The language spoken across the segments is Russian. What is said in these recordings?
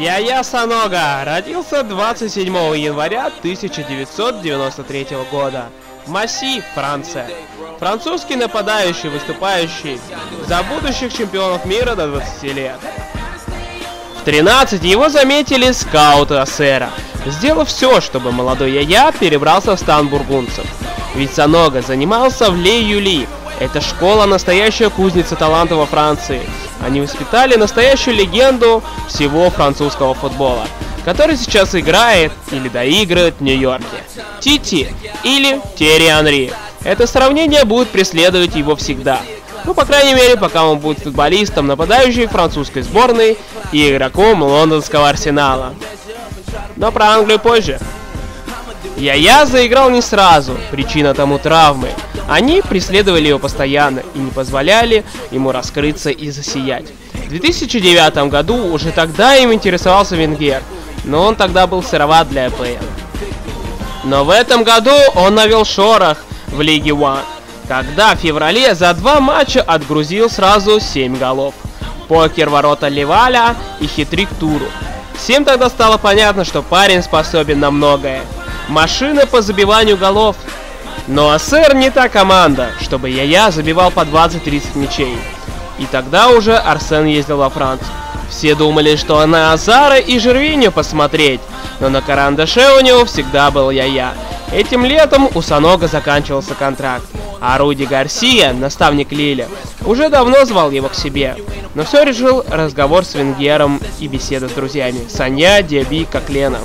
Я-Я Санога родился 27 января 1993 года. Масси, Франция. Французский нападающий, выступающий за будущих чемпионов мира до 20 лет. В 13 его заметили скауты Ассера, сделав все, чтобы молодой Я-Я перебрался в стан бургунцев. Ведь Санога занимался в Ле-Юли, это школа настоящая кузница таланта во Франции. Они воспитали настоящую легенду всего французского футбола, который сейчас играет или доигрывает в Нью-Йорке. Тити или Терри Анри. Это сравнение будет преследовать его всегда. Ну, по крайней мере, пока он будет футболистом, нападающей французской сборной и игроком лондонского арсенала. Но про Англию позже. Я-Я заиграл не сразу, причина тому травмы. Они преследовали его постоянно и не позволяли ему раскрыться и засиять. В 2009 году уже тогда им интересовался Венгер, но он тогда был сыроват для АПЛ. Но в этом году он навел шорох в Лиге One, когда в феврале за два матча отгрузил сразу 7 голов. Покер ворота Леваля и хитрик Туру. Всем тогда стало понятно, что парень способен на многое. Машина по забиванию голов, но АСР не та команда, чтобы я-я забивал по 20-30 мячей. И тогда уже Арсен ездил во Францию. Все думали, что на Азара и Жервиню посмотреть, но на Карандаше у него всегда был я-я. Этим летом у Санога заканчивался контракт, а Руди Гарсия, наставник Лиля, уже давно звал его к себе. Но все решил разговор с Венгером и беседа с друзьями Саня, Диаби, Кокленом.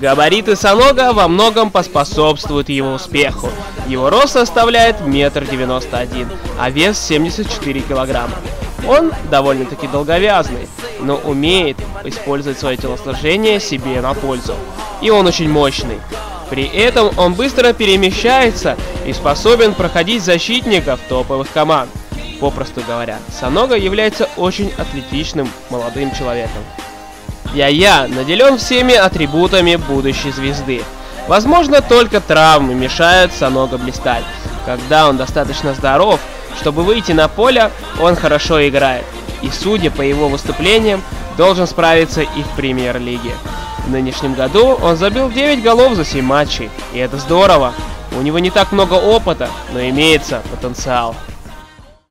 Габариты Санога во многом поспособствуют его успеху. Его рост составляет метр девяносто один, а вес 74 килограмма. Он довольно-таки долговязный, но умеет использовать свое телосложение себе на пользу. И он очень мощный. При этом он быстро перемещается и способен проходить защитников топовых команд. Попросту говоря, Санога является очень атлетичным молодым человеком. Я-Я наделен всеми атрибутами будущей звезды. Возможно, только травмы мешают Санога блистать. Когда он достаточно здоров, чтобы выйти на поле, он хорошо играет. И судя по его выступлениям, должен справиться и в премьер-лиге. В нынешнем году он забил 9 голов за 7 матчей, и это здорово. У него не так много опыта, но имеется потенциал.